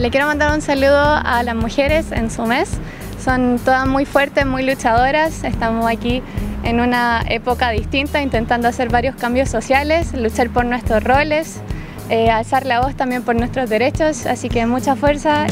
Le quiero mandar un saludo a las mujeres en su mes. Son todas muy fuertes, muy luchadoras. Estamos aquí en una época distinta intentando hacer varios cambios sociales, luchar por nuestros roles, eh, alzar la voz también por nuestros derechos. Así que mucha fuerza.